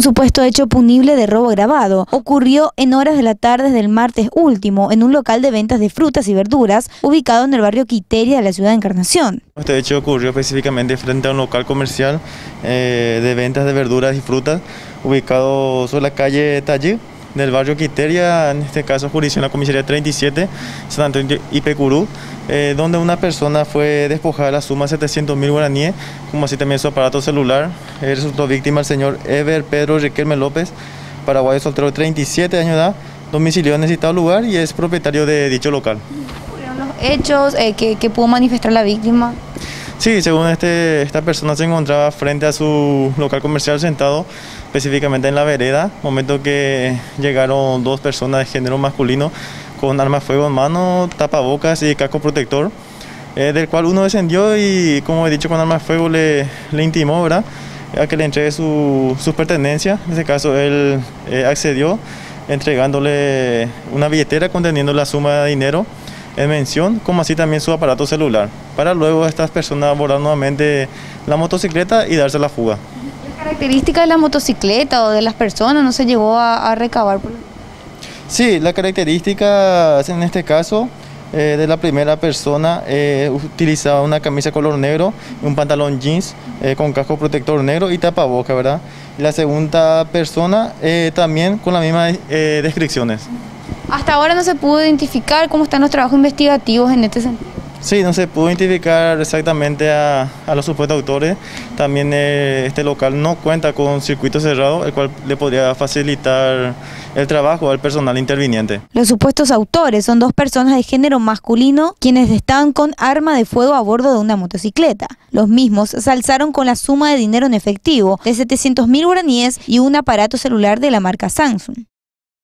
Un supuesto hecho punible de robo grabado ocurrió en horas de la tarde del martes último en un local de ventas de frutas y verduras ubicado en el barrio Quiteria de la ciudad de Encarnación. Este hecho ocurrió específicamente frente a un local comercial eh, de ventas de verduras y frutas ubicado sobre la calle Tallí del barrio Quiteria, en este caso jurisdicción la comisaría 37, San Antonio y eh, donde una persona fue despojada de la suma de 700 mil guaraníes, como así también su aparato celular. Resultó víctima el señor Ever Pedro Riquelme López, paraguayo soltero de 37 años de edad, domicilio en citado lugar y es propietario de dicho local. ¿Fueron los hechos eh, que, que pudo manifestar la víctima? Sí, según este, esta persona se encontraba frente a su local comercial sentado específicamente en la vereda, momento que llegaron dos personas de género masculino con arma de fuego en mano, tapabocas y casco protector, eh, del cual uno descendió y como he dicho con arma de fuego le, le intimó ¿verdad? A que le entregue su, sus pertenencias, en este caso él eh, accedió entregándole una billetera conteniendo la suma de dinero en mención, como así también su aparato celular, para luego estas personas abordar nuevamente la motocicleta y darse la fuga. ¿La característica de la motocicleta o de las personas no se llegó a, a recabar? Sí, la característica en este caso eh, de la primera persona eh, utilizaba una camisa color negro, un pantalón jeans eh, con casco protector negro y tapaboca, ¿verdad? La segunda persona también con las mismas descripciones. Hasta ahora no se pudo identificar cómo están los trabajos investigativos en este sentido. Sí, no se pudo identificar exactamente a, los supuestos autores. También eh, este local no cuenta con circuito cerrado, el cual le podría facilitar el trabajo al personal interviniente. Los supuestos autores son dos personas de género masculino quienes estaban con arma de fuego a bordo de una motocicleta. Los mismos se alzaron con la suma de dinero en efectivo de 700 mil guaraníes y un aparato celular de la marca Samsung.